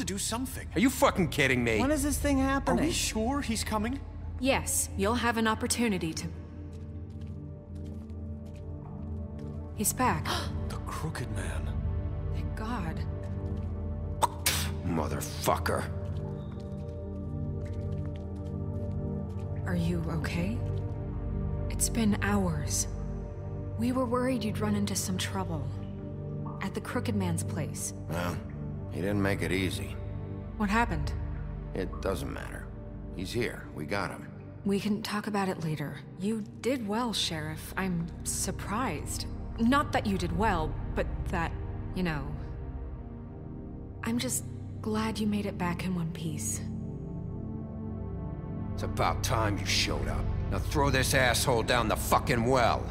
to do something. Are you fucking kidding me? When is this thing happen? Are happening? we sure he's coming? Yes, you'll have an opportunity to. He's back. The Crooked Man. Thank God. Motherfucker. Are you okay? It's been hours. We were worried you'd run into some trouble. At the Crooked Man's place. Well, he didn't make it easy. What happened? It doesn't matter. He's here. We got him. We can talk about it later. You did well, Sheriff. I'm surprised. Not that you did well, but that, you know. I'm just glad you made it back in one piece. It's about time you showed up. Now throw this asshole down the fucking well.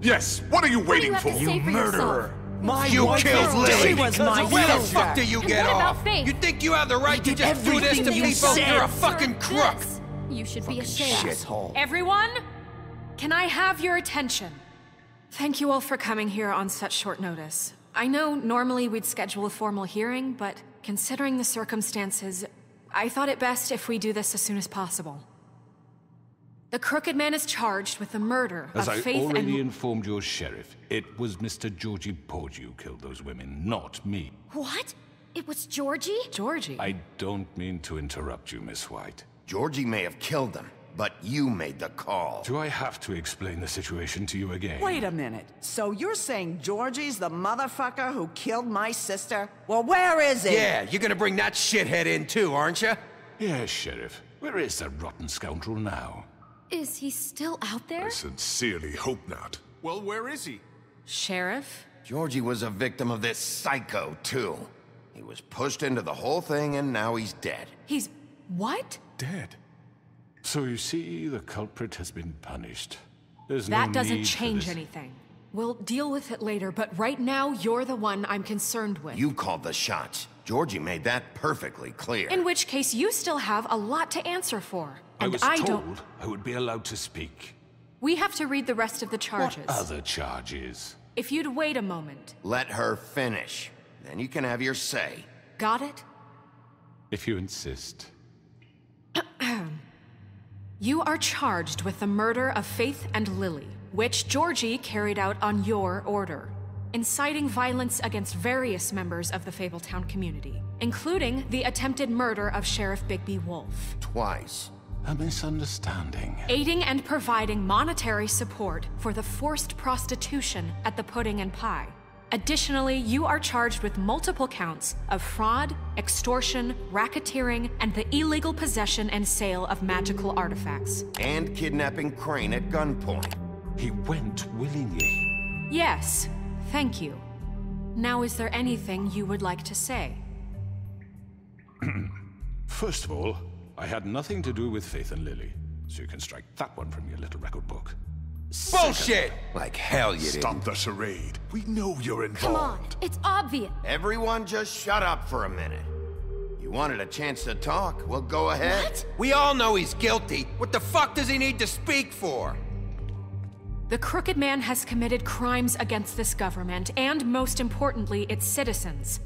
Yes, what are you What waiting you for? you, say for yourself? My You wife killed was- Lily She was my Where the fuck do you And get off? Faith? You think you have the right to just do this to everything you people? said. You're a fucking crook. You should be ashamed. Shithole. Everyone, can I have your attention? Thank you all for coming here on such short notice. I know normally we'd schedule a formal hearing, but considering the circumstances, I thought it best if we do this as soon as possible. The Crooked Man is charged with the murder As of I Faith already and... informed your sheriff, it was Mr. Georgie Porgy who killed those women, not me. What? It was Georgie? Georgie. I don't mean to interrupt you, Miss White. Georgie may have killed them, but you made the call. Do I have to explain the situation to you again? Wait a minute. So you're saying Georgie's the motherfucker who killed my sister? Well, where is he? Yeah, you're gonna bring that shithead in too, aren't you? Yes, Sheriff. Where is that rotten scoundrel now? Is he still out there? I sincerely hope not. Well, where is he? Sheriff? Georgie was a victim of this psycho, too. He was pushed into the whole thing and now he's dead. He's... what? Dead. So you see, the culprit has been punished. There's That no doesn't need for change this- anything. We'll deal with it later, but right now, you're the one I'm concerned with. You called the shots. Georgie made that perfectly clear. In which case, you still have a lot to answer for. I And was I told don't. I would be allowed to speak. We have to read the rest of the charges. What other charges? If you'd wait a moment. Let her finish. Then you can have your say. Got it? If you insist. You are charged with the murder of Faith and Lily, which Georgie carried out on your order, inciting violence against various members of the Fabletown community, including the attempted murder of Sheriff Bigby Wolf. Twice. A misunderstanding. aiding and providing monetary support for the forced prostitution at the Pudding and Pie. Additionally, you are charged with multiple counts of fraud, extortion, racketeering, and the illegal possession and sale of magical artifacts. And kidnapping Crane at gunpoint. He went willingly. Yes, thank you. Now, is there anything you would like to say? First of all, I had nothing to do with Faith and Lily, so you can strike that one from your little record book. Bullshit! Like hell you did. Stop the charade. We know you're involved. Come on, it's obvious. Everyone just shut up for a minute. You wanted a chance to talk? Well, go ahead. What? We all know he's guilty. What the fuck does he need to speak for? The Crooked Man has committed crimes against this government and, most importantly, its citizens.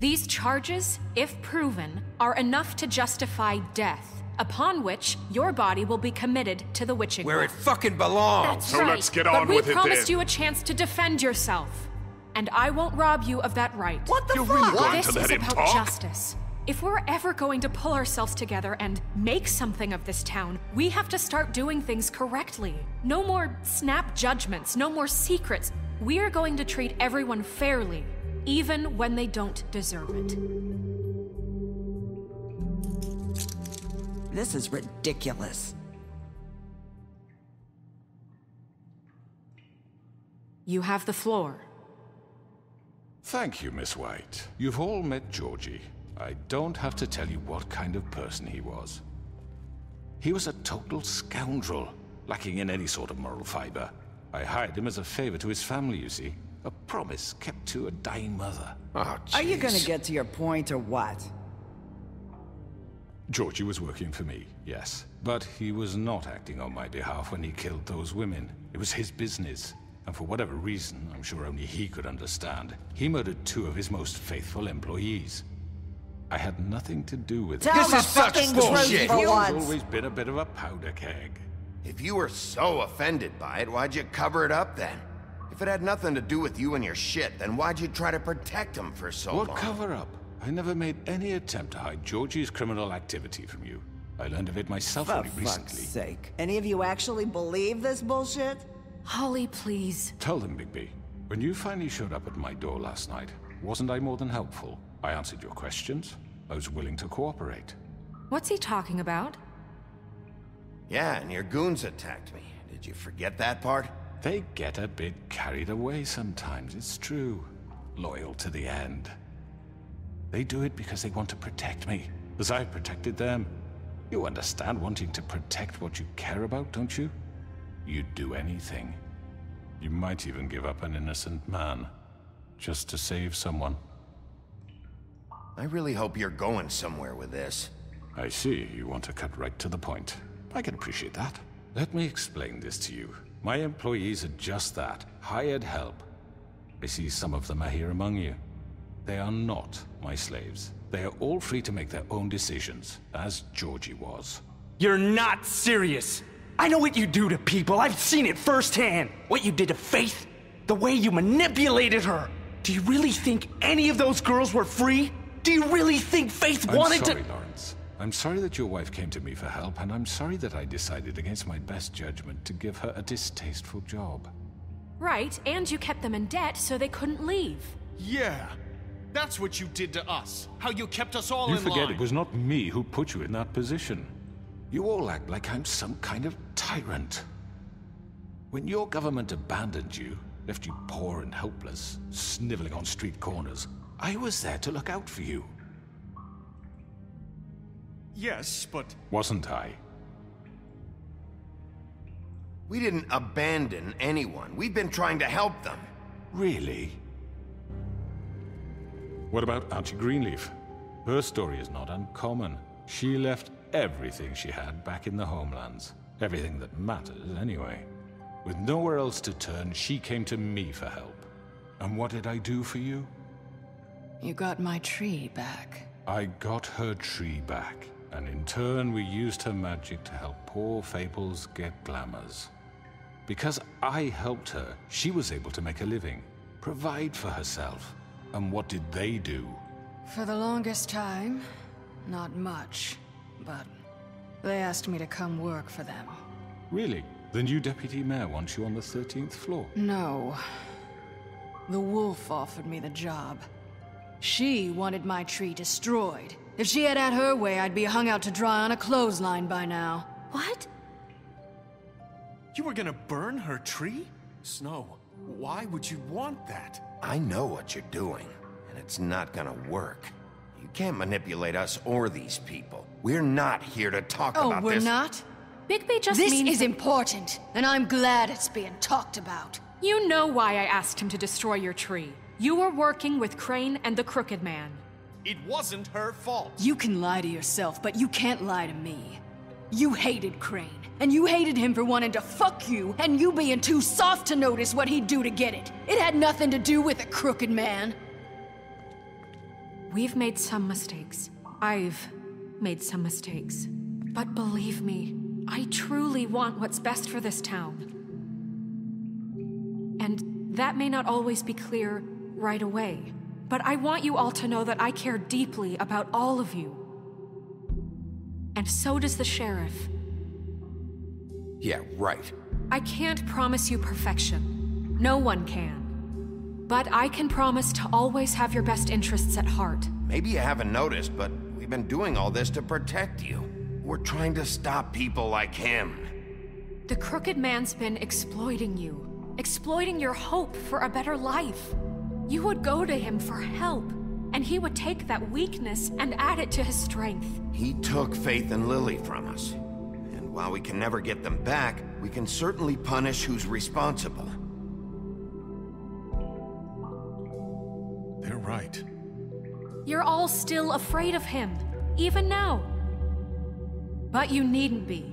These charges, if proven, are enough to justify death, upon which your body will be committed to the witching Where it fucking belongs. That's So right. let's get But on we with it promised then. you a chance to defend yourself, and I won't rob you of that right. What the You're fuck? really going This to let is him about talk? justice. If we're ever going to pull ourselves together and make something of this town, we have to start doing things correctly. No more snap judgments, no more secrets. We are going to treat everyone fairly, even when they don't deserve it. This is ridiculous. You have the floor. Thank you, Miss White. You've all met Georgie. I don't have to tell you what kind of person he was. He was a total scoundrel, lacking in any sort of moral fiber. I hired him as a favor to his family, you see. A promise kept to a dying mother. Oh, Are you gonna get to your point or what? Georgie was working for me, yes. But he was not acting on my behalf when he killed those women. It was his business. And for whatever reason, I'm sure only he could understand, he murdered two of his most faithful employees. I had nothing to do with it. This is such fucking bullshit. truth for He's once. always been a bit of a powder keg. If you were so offended by it, why'd you cover it up then? If it had nothing to do with you and your shit, then why'd you try to protect him for so What long? cover up? I never made any attempt to hide Georgie's criminal activity from you. I learned of it myself For only fuck's recently. sake. Any of you actually believe this bullshit? Holly, please. Tell them, Bigby. When you finally showed up at my door last night, wasn't I more than helpful? I answered your questions. I was willing to cooperate. What's he talking about? Yeah, and your goons attacked me. Did you forget that part? They get a bit carried away sometimes, it's true. Loyal to the end. They do it because they want to protect me, as I've protected them. You understand wanting to protect what you care about, don't you? You'd do anything. You might even give up an innocent man, just to save someone. I really hope you're going somewhere with this. I see you want to cut right to the point. I can appreciate that. Let me explain this to you. My employees are just that hired help. I see some of them are here among you. They are not my slaves. They are all free to make their own decisions, as Georgie was. You're not serious. I know what you do to people. I've seen it firsthand. What you did to Faith, the way you manipulated her. Do you really think any of those girls were free? Do you really think Faith I'm wanted sorry, to? Lawrence. I'm sorry that your wife came to me for help, and I'm sorry that I decided against my best judgment to give her a distasteful job. Right, and you kept them in debt so they couldn't leave. Yeah. That's what you did to us. How you kept us all You in forget line. it was not me who put you in that position. You all act like I'm some kind of tyrant. When your government abandoned you, left you poor and helpless, sniveling on street corners, I was there to look out for you, Yes, but wasn't I? We didn't abandon anyone. We've been trying to help them. Really? What about Auntie Greenleaf? Her story is not uncommon. She left everything she had back in the homelands. Everything that matters, anyway. With nowhere else to turn, she came to me for help. And what did I do for you? You got my tree back. I got her tree back, and in turn we used her magic to help poor Fables get glamours. Because I helped her, she was able to make a living, provide for herself. And what did they do? For the longest time, not much. But they asked me to come work for them. Really? The new deputy mayor wants you on the 13th floor. No. The wolf offered me the job. She wanted my tree destroyed. If she had had her way, I'd be hung out to dry on a clothesline by now. What? you were gonna burn her tree? Snow, why would you want that? I know what you're doing, and it's not gonna work. You can't manipulate us or these people. We're not here to talk Oh, about we're not? Bigby just This means is important, and I'm glad it's being talked about. You know why I asked him to destroy your tree. You were working with Crane and the Crooked Man. It wasn't her fault. You can lie to yourself, but you can't lie to me. You hated Crane, and you hated him for wanting to fuck you, and you being too soft to notice what he'd do to get it. It had nothing to do with a crooked man. We've made some mistakes. I've made some mistakes. But believe me, I truly want what's best for this town. And that may not always be clear right away. But I want you all to know that I care deeply about all of you. And so does the sheriff. Yeah, right. I can't promise you perfection. No one can. But I can promise to always have your best interests at heart. Maybe you haven't noticed, but we've been doing all this to protect you. We're trying to stop people like him. The crooked man's been exploiting you, exploiting your hope for a better life. You would go to him for help, and he would take that weakness and add it to his strength. He took Faith and Lily from us. And while we can never get them back, we can certainly punish who's responsible. They're right. You're all still afraid of him, even now. But you needn't be.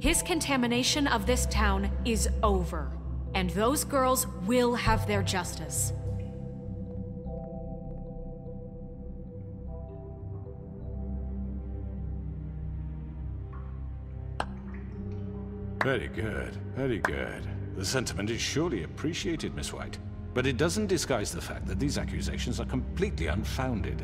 His contamination of this town is over. And those girls will have their justice. Very good, very good. The sentiment is surely appreciated, Miss White. But it doesn't disguise the fact that these accusations are completely unfounded.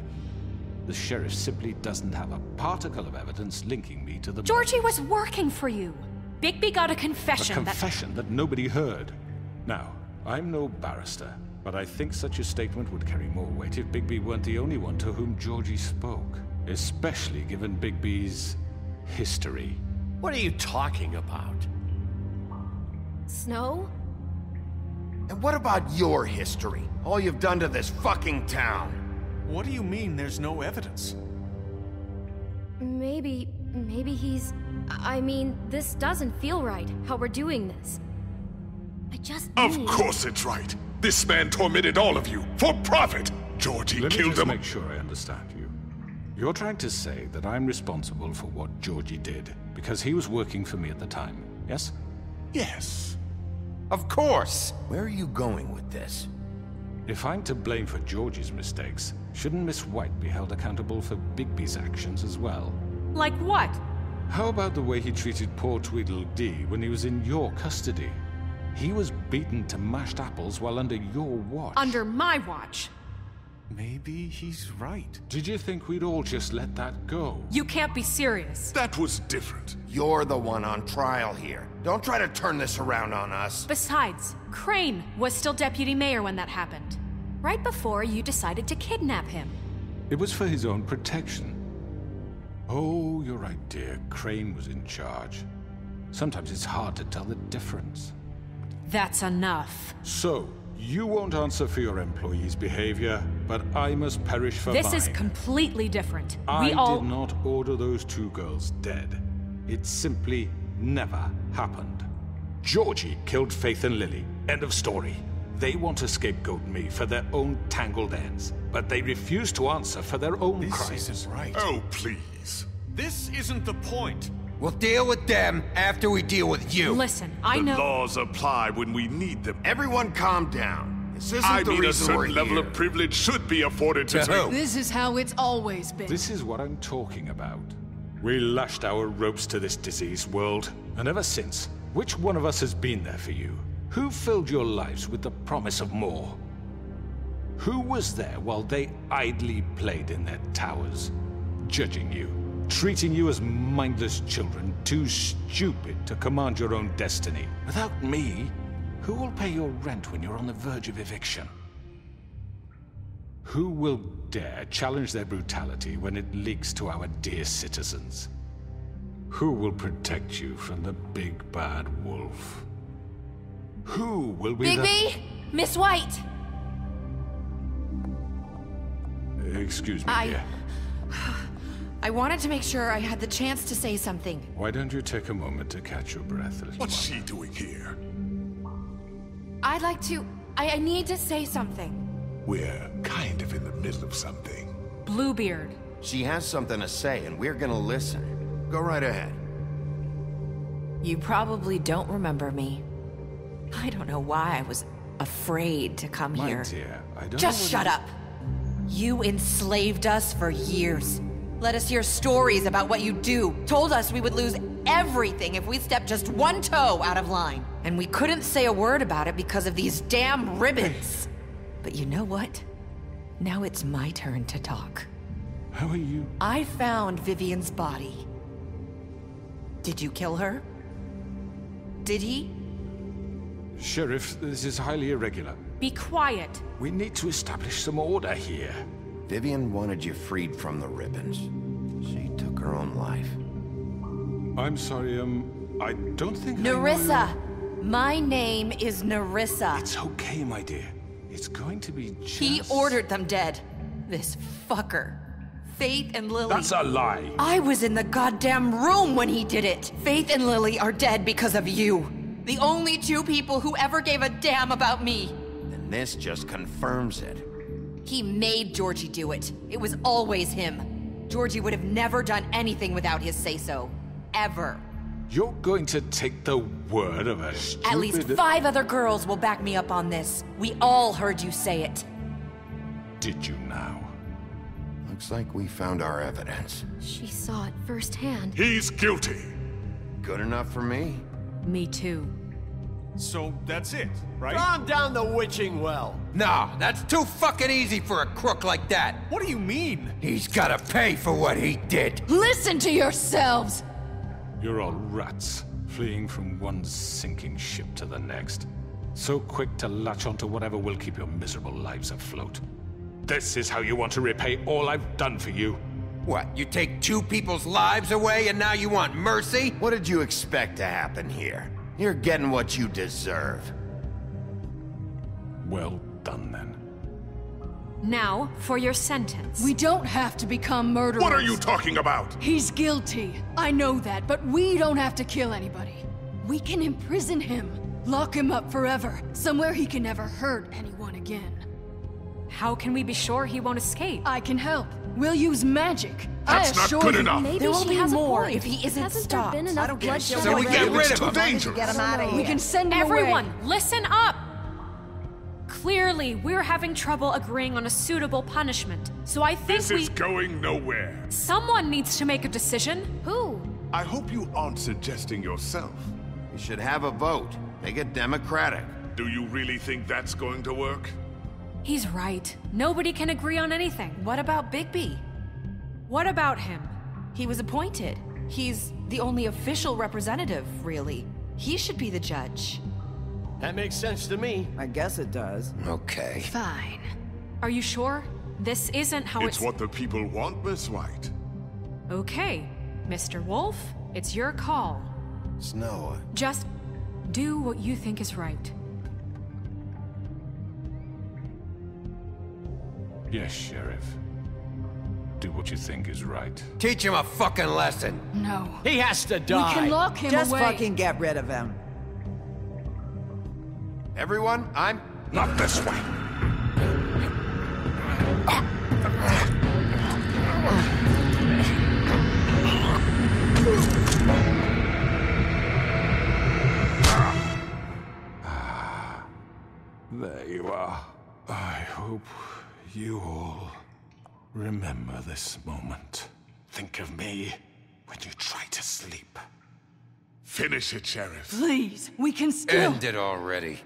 The sheriff simply doesn't have a particle of evidence linking me to the Georgie was working for you. Bigby got a confession A confession that... that nobody heard. Now, I'm no barrister, but I think such a statement would carry more weight if Bigby weren't the only one to whom Georgie spoke. Especially given Bigby's history. What are you talking about? Snow? And what about your history? All you've done to this fucking town? What do you mean there's no evidence? Maybe... maybe he's... I mean, this doesn't feel right, how we're doing this. I just Of need... course it's right. This man tormented all of you, for profit! Georgie Let killed me just him. make sure I understand you. You're trying to say that I'm responsible for what Georgie did, because he was working for me at the time, yes? Yes. Of course! Where are you going with this? If I'm to blame for Georgie's mistakes, shouldn't Miss White be held accountable for Bigby's actions as well? Like what? How about the way he treated poor Tweedledee when he was in your custody? He was beaten to mashed apples while under your watch. Under my watch. Maybe he's right. Did you think we'd all just let that go? You can't be serious. That was different. You're the one on trial here. Don't try to turn this around on us. Besides, Crane was still deputy mayor when that happened. Right before you decided to kidnap him. It was for his own protection. Oh, you're right, dear. Crane was in charge. Sometimes it's hard to tell the difference. That's enough. So, you won't answer for your employees' behavior, but I must perish for This mine. is completely different. I we all. did not order those two girls dead. It simply never happened. Georgie killed Faith and Lily. End of story. They want to scapegoat me for their own tangled ends, but they refuse to answer for their own This crimes. isn't right. Oh, please. This isn't the point. We'll deal with them after we deal with you. Listen, I the know. laws apply when we need them. Everyone calm down. This isn't I the mean a reason we're certain level here. of privilege should be afforded to To? This is how it's always been. This is what I'm talking about. We lashed our ropes to this diseased world, and ever since, which one of us has been there for you? Who filled your lives with the promise of more? Who was there while they idly played in their towers, judging you, treating you as mindless children, too stupid to command your own destiny? Without me, who will pay your rent when you're on the verge of eviction? Who will dare challenge their brutality when it leaks to our dear citizens? Who will protect you from the big bad wolf? Who will be Bigby? Miss White! Excuse me, I- dear. I wanted to make sure I had the chance to say something. Why don't you take a moment to catch your breath, little What's one? she doing here? I'd like to. I, I need to say something. We're kind of in the middle of something. Bluebeard. She has something to say, and we're gonna listen. Go right ahead. You probably don't remember me. I don't know why I was afraid to come My here. dear, I don't Just know shut whether- up. You enslaved us for years. Let us hear stories about what you do. Told us we would lose everything if we stepped just one toe out of line. And we couldn't say a word about it because of these damn ribbons. But you know what? Now it's my turn to talk. How are you? I found Vivian's body. Did you kill her? Did he? Sheriff, this is highly irregular. Be quiet. We need to establish some order here. Vivian wanted you freed from the ribbons. She took her own life. I'm sorry, um, I don't think I know Nerissa! My name is Nerissa. It's okay, my dear. It's going to be just... He ordered them dead. This fucker. Faith and Lily. That's a lie. I was in the goddamn room when he did it. Faith and Lily are dead because of you. The only two people who ever gave a damn about me. And this just confirms it. He made Georgie do it. It was always him. Georgie would have never done anything without his say so. Ever. You're going to take the word of a stupid... At least five other girls will back me up on this. We all heard you say it. Did you now? Looks like we found our evidence. She saw it firsthand. He's guilty. Good enough for me. Me too. So that's it, right? Calm down the witching well. Nah, that's too fucking easy for a crook like that. What do you mean? He's gotta pay for what he did. Listen to yourselves! You're all rats, fleeing from one sinking ship to the next. So quick to latch onto whatever will keep your miserable lives afloat. This is how you want to repay all I've done for you. What, you take two people's lives away and now you want mercy? What did you expect to happen here? You're getting what you deserve. Well done, then. Now, for your sentence. We don't have to become murderers. What are you talking about? He's guilty. I know that, but we don't have to kill anybody. We can imprison him. Lock him up forever, somewhere he can never hurt anyone again. How can we be sure he won't escape? I can help. We'll use magic. That's I not good you. enough. Maybe There will she be has more if he isn't Hasn't stopped. there been enough I don't get bloodshed it. So we get rid of him. dangerous. Get him out of here. We can send him Everyone, away. listen up! Clearly, we're having trouble agreeing on a suitable punishment. So I think This we. is going nowhere. Someone needs to make a decision. Who? I hope you aren't suggesting yourself. You should have a vote. Make it democratic. Do you really think that's going to work? He's right. Nobody can agree on anything. What about Bigby? What about him? He was appointed. He's the only official representative, really. He should be the judge. That makes sense to me. I guess it does. Okay. Fine. Are you sure? This isn't how It's it's. what the people want, Miss White. Okay, Mr. Wolf, it's your call. Snow, Just do what you think is right. Yes, Sheriff. Do what you think is right. Teach him a fucking lesson. No. He has to die. We die. can lock him Just away. fucking get rid of him. everyone, I'm... Not this way. Ah, there you are. I hope you all remember this moment. Think of me when you try to sleep. Finish it, Sheriff. Please, we can still. End it already.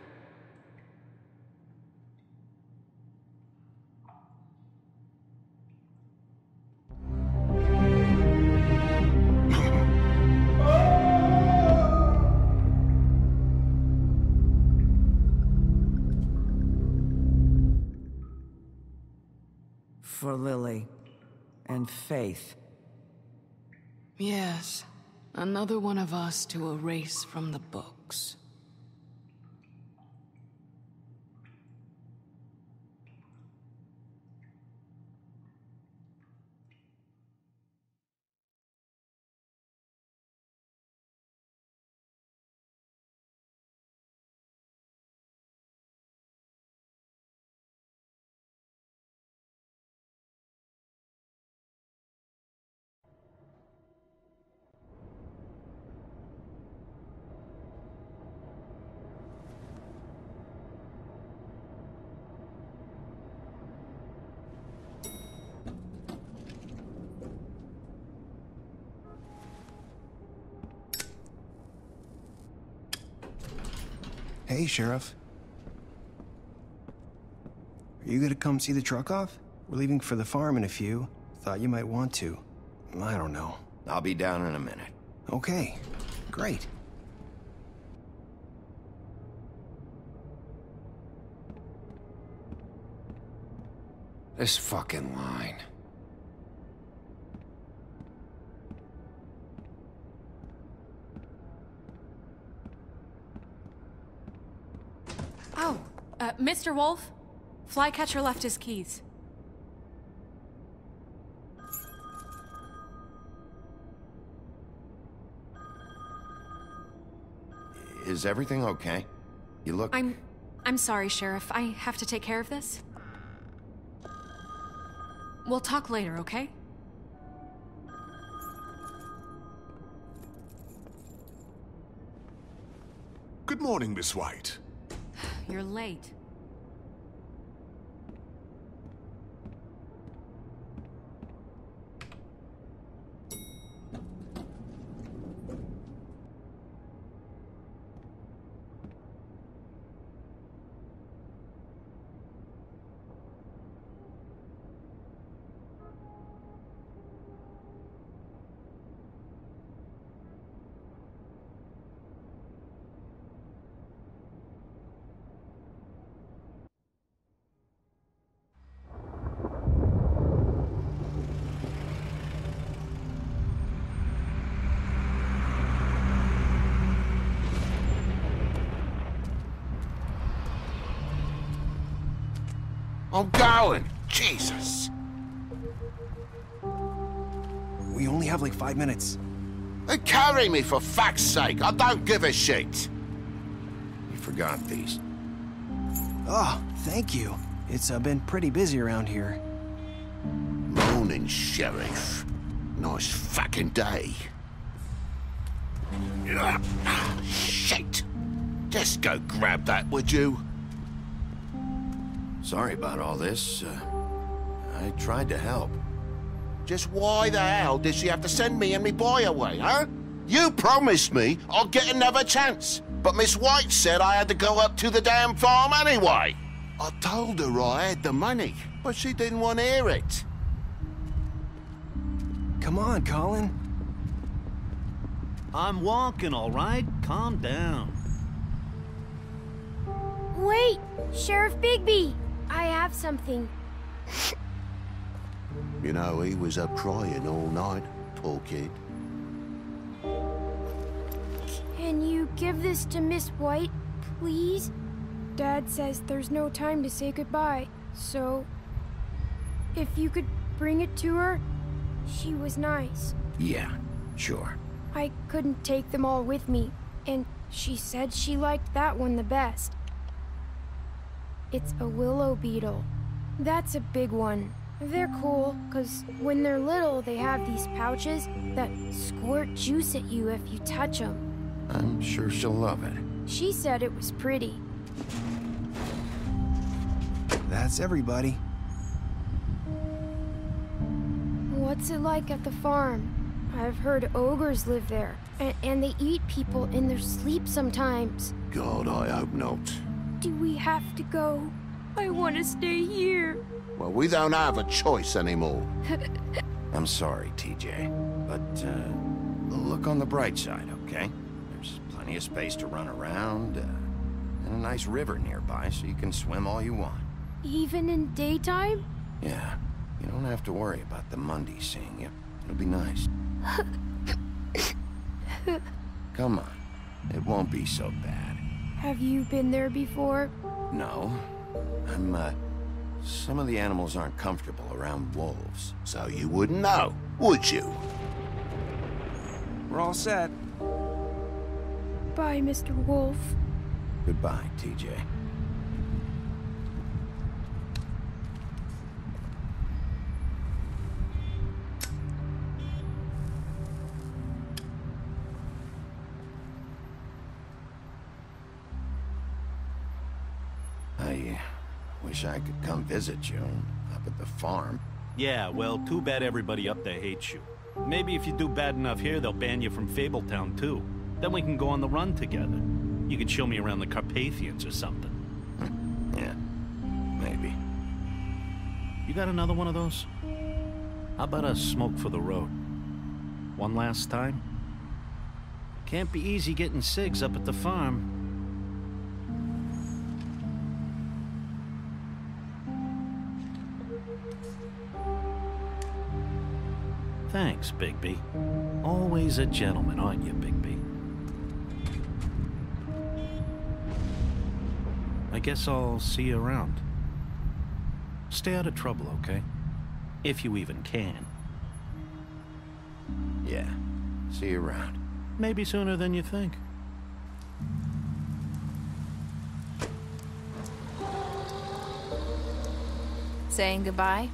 For Lily. And Faith. Yes, another one of us to erase from the books. Hey, Sheriff. Are you gonna come see the truck off? We're leaving for the farm in a few. Thought you might want to. I don't know. I'll be down in a minute. Okay, great. This fucking line. Oh, uh, Mr. Wolf? Flycatcher left his keys. Is everything okay? You look... I'm. I'm sorry, Sheriff. I have to take care of this. We'll talk later, okay? Good morning, Miss White. You're late. Five minutes. They carry me for fuck's sake. I don't give a shit. You forgot these. Oh, thank you. It's uh, been pretty busy around here. Morning, Sheriff. Nice fucking day. Shit. Just go grab that, would you? Sorry about all this. Uh, I tried to help. Just why the hell did she have to send me and me boy away, huh? You promised me I'd get another chance, but Miss White said I had to go up to the damn farm anyway. I told her I had the money, but she didn't want to hear it. Come on, Colin. I'm walking, all right? Calm down. Wait, Sheriff Bigby. I have something. You know, he was up crying all night, poor kid. Can you give this to Miss White, please? Dad says there's no time to say goodbye, so... If you could bring it to her, she was nice. Yeah, sure. I couldn't take them all with me, and she said she liked that one the best. It's a willow beetle. That's a big one. They're cool, because when they're little, they have these pouches that squirt juice at you if you touch them. I'm sure she'll love it. She said it was pretty. That's everybody. What's it like at the farm? I've heard ogres live there, and, and they eat people in their sleep sometimes. God, I hope not. Do we have to go? I want to stay here. Well, we don't have a choice anymore. I'm sorry, TJ, but uh, look on the bright side, okay? There's plenty of space to run around, uh, and a nice river nearby, so you can swim all you want. Even in daytime? Yeah, you don't have to worry about the Mundy seeing you. It'll be nice. Come on, it won't be so bad. Have you been there before? No, I'm, uh, some of the animals aren't comfortable around wolves. So you wouldn't know, would you? We're all set. Bye, Mr. Wolf. Goodbye, TJ. Wish I could come visit you up at the farm. Yeah, well, too bad everybody up there hates you. Maybe if you do bad enough here, they'll ban you from Fabletown, too. Then we can go on the run together. You could show me around the Carpathians or something. yeah, maybe. You got another one of those? How about a smoke for the road? One last time? Can't be easy getting cigs up at the farm. Thanks, Bigby. Always a gentleman, aren't you, Bigby? I guess I'll see you around. Stay out of trouble, okay? If you even can. Yeah, see you around. Maybe sooner than you think. Saying goodbye?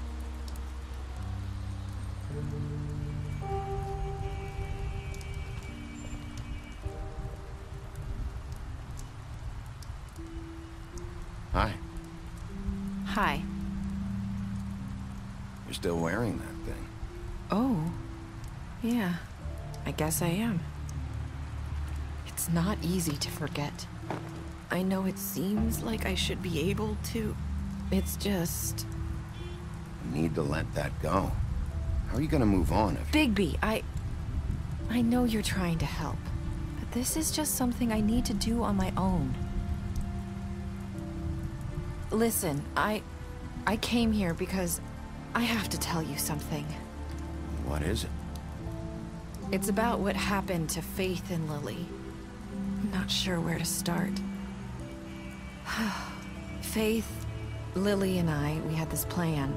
Still wearing that thing. Oh. Yeah. I guess I am. It's not easy to forget. I know it seems like I should be able to. It's just... You need to let that go. How are you gonna move on if... Bigby, I... I know you're trying to help. But this is just something I need to do on my own. Listen, I... I came here because I have to tell you something. What is it? It's about what happened to Faith and Lily. I'm not sure where to start. Faith, Lily and I, we had this plan.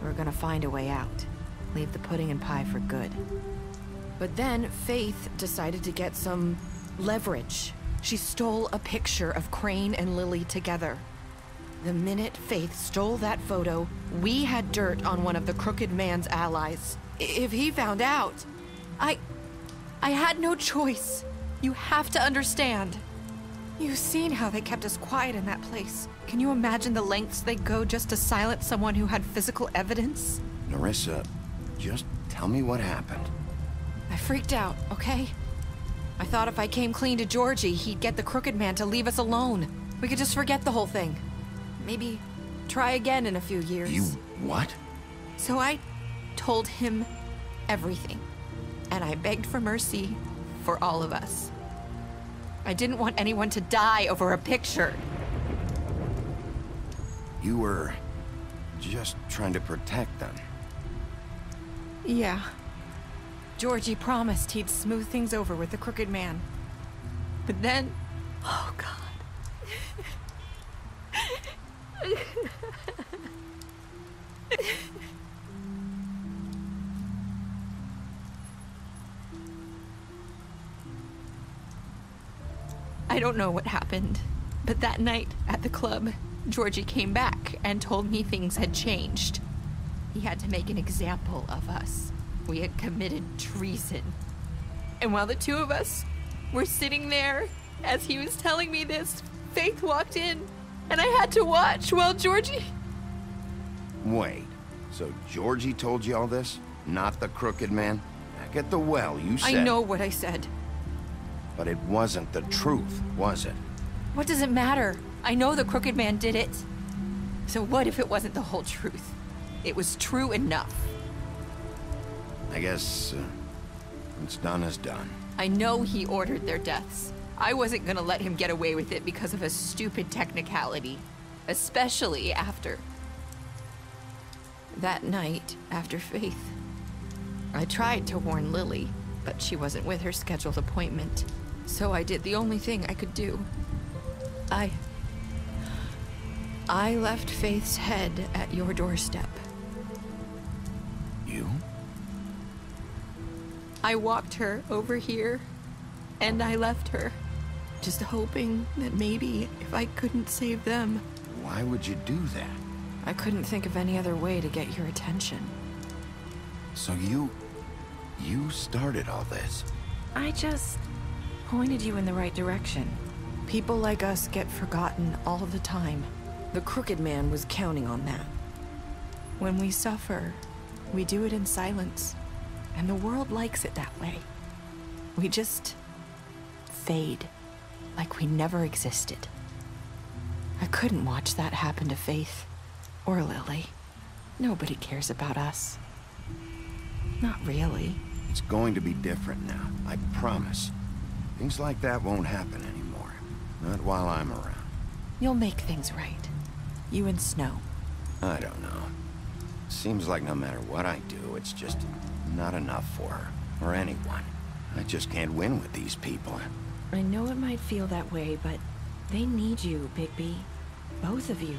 We were gonna find a way out. Leave the pudding and pie for good. But then Faith decided to get some leverage. She stole a picture of Crane and Lily together. The minute Faith stole that photo, we had dirt on one of the Crooked Man's allies. If he found out, I... I had no choice. You have to understand. You've seen how they kept us quiet in that place. Can you imagine the lengths they go just to silence someone who had physical evidence? Nerissa, just tell me what happened. I freaked out, okay? I thought if I came clean to Georgie, he'd get the Crooked Man to leave us alone. We could just forget the whole thing. Maybe try again in a few years. You... what? So I told him everything. And I begged for mercy for all of us. I didn't want anyone to die over a picture. You were... just trying to protect them. Yeah. Georgie promised he'd smooth things over with the Crooked Man. But then... Oh, God. I don't know what happened, but that night at the club, Georgie came back and told me things had changed. He had to make an example of us. We had committed treason. And while the two of us were sitting there, as he was telling me this, Faith walked in, and I had to watch while Georgie. Wait, so Georgie told you all this? Not the crooked man? Back at the well, you said... I know what I said. But it wasn't the truth, was it? What does it matter? I know the Crooked Man did it. So what if it wasn't the whole truth? It was true enough. I guess... Uh, what's done is done. I know he ordered their deaths. I wasn't gonna let him get away with it because of a stupid technicality. Especially after... That night, after Faith. I tried to warn Lily, but she wasn't with her scheduled appointment. So I did the only thing I could do. I... I left Faith's head at your doorstep. You? I walked her over here, and I left her. Just hoping that maybe if I couldn't save them. Why would you do that? I couldn't think of any other way to get your attention. So you... you started all this? I just pointed you in the right direction. People like us get forgotten all the time. The Crooked Man was counting on that. When we suffer, we do it in silence. And the world likes it that way. We just fade, like we never existed. I couldn't watch that happen to Faith, or Lily. Nobody cares about us. Not really. It's going to be different now, I promise. Things like that won't happen anymore. Not while I'm around. You'll make things right. You and Snow. I don't know. Seems like no matter what I do, it's just not enough for her. Or anyone. I just can't win with these people. I know it might feel that way, but they need you, Bigby. Both of you.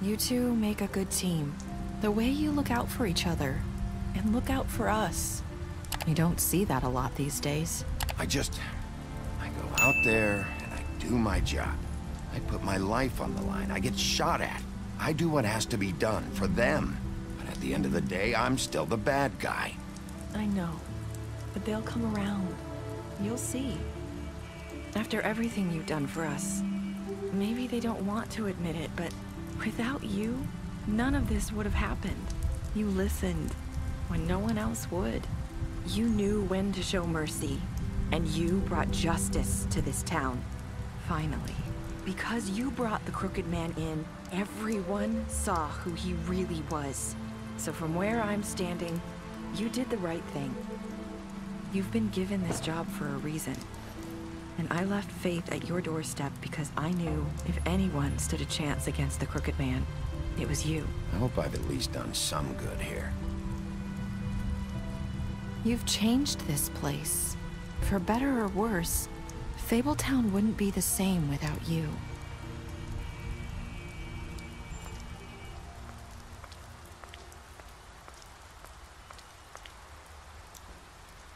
You two make a good team. The way you look out for each other, and look out for us. You don't see that a lot these days. I just... I go out there, and I do my job. I put my life on the line. I get shot at. I do what has to be done for them. But at the end of the day, I'm still the bad guy. I know. But they'll come around. You'll see. After everything you've done for us, maybe they don't want to admit it, but without you, none of this would have happened. You listened when no one else would. You knew when to show mercy, and you brought justice to this town. Finally. Because you brought the Crooked Man in, everyone saw who he really was. So from where I'm standing, you did the right thing. You've been given this job for a reason. And I left Faith at your doorstep because I knew if anyone stood a chance against the Crooked Man, it was you. I hope I've at least done some good here. You've changed this place. For better or worse, Fabletown wouldn't be the same without you.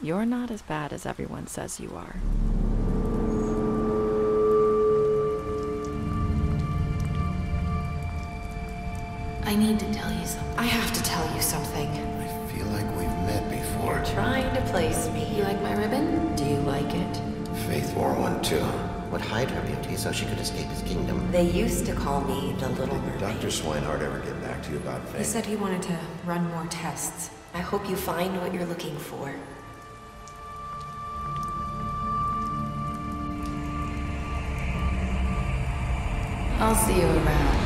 You're not as bad as everyone says you are. I need to tell you something. I have to tell you something. I feel like we've met before. You're trying to place me. You like my ribbon? Do you like it? Faith wore one too. Would hide her beauty so she could escape his kingdom. They used to call me the Little Did Mermaid. Dr. Swineheart ever get back to you about Faith? He said he wanted to run more tests. I hope you find what you're looking for. I'll see you around.